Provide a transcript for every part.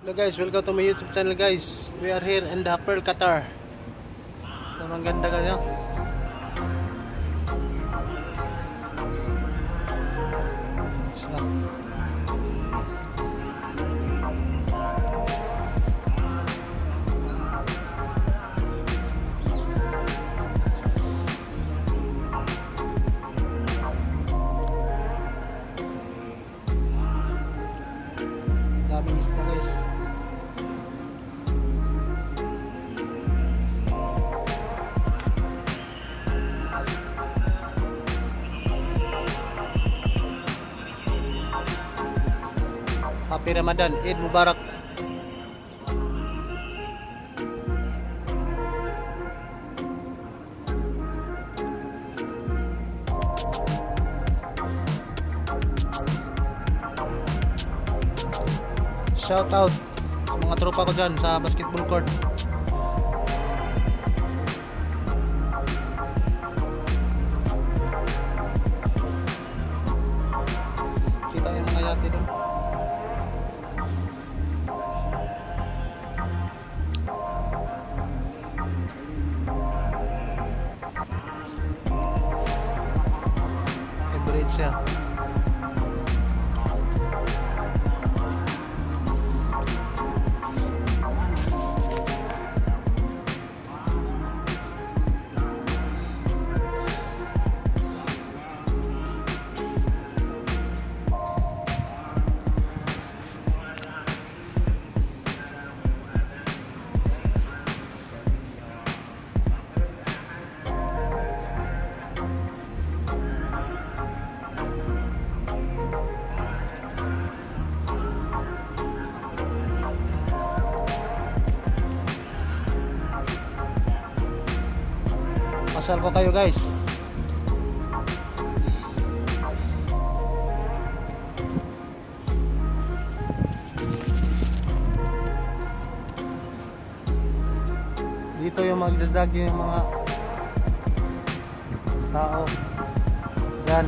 Hello guys, welcome to my YouTube channel guys. We are here in the Pearl Qatar. Ito ang ganda kayo. So, daming guys. Happy Ramadan, Eid Mubarak. Shout out sa mga tropa ko dyan sa basketball court. Kita yung mga yate doon. 这样 Pasal ko kayo guys. Dito yung magja-jogging yung mga tao. Diyan.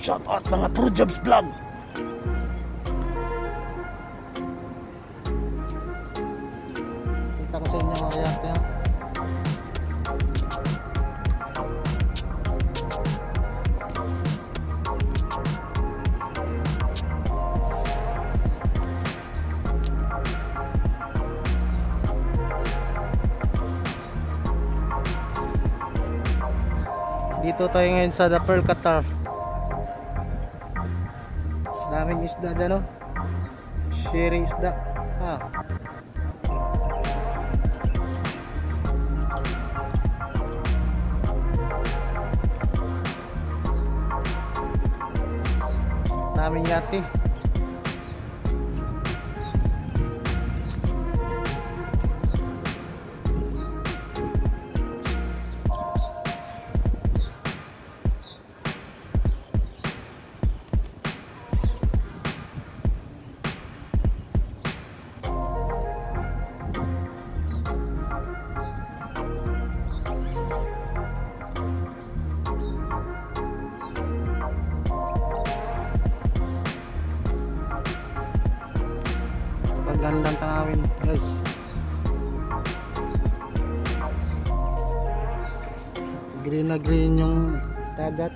Shout out mga Jobs Vlog. Mga kayate. ha. Dito tayo ngayon sa The Pearl Qatar. Daming isda dyan, no? Sherry isda. Ah. Daming yate. Napakagandang tanawin, guys. Green na green yung dagat.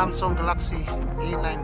Samsung Galaxy A9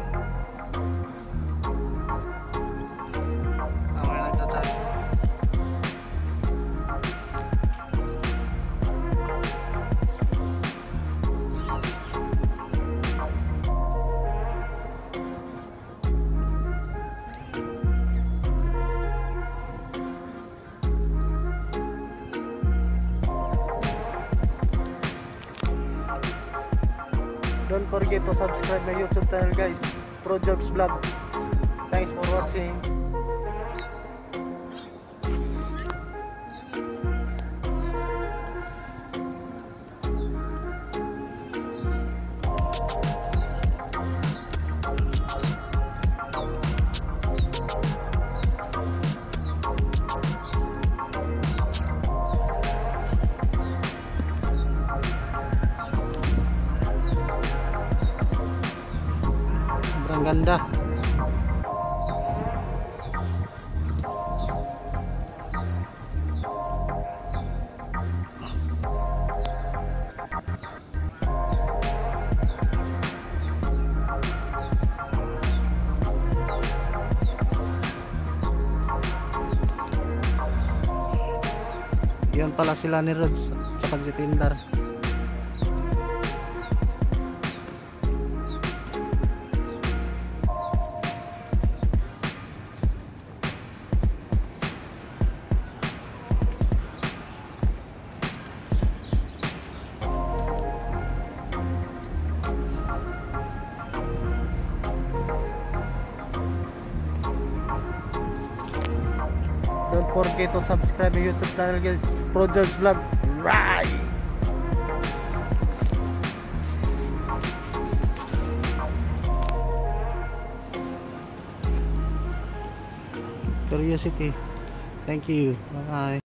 Don't forget to subscribe my YouTube channel guys. Pro Jobs Vlog. Thanks for watching. Sobrang ganda. Yan pala sila ni Rods tsaka si. Forget to subscribe my YouTube channel guys. Pro George Vlog. Right. Curiosity. Thank you. Bye.